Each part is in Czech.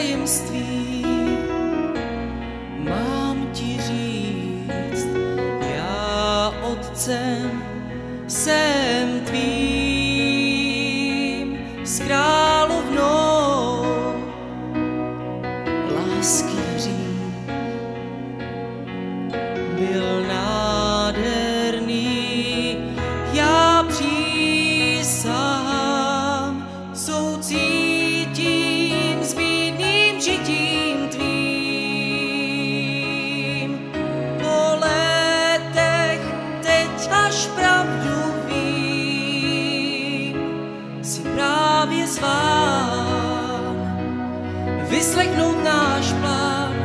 tajemství mám ti říct, já otcem jsem. vyslechnout náš plán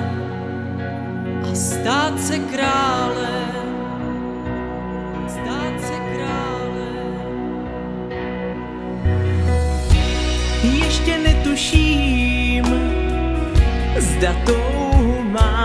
a stát se králem. Stát se králem. Ještě netuším, zda touhu mám.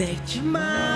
date. My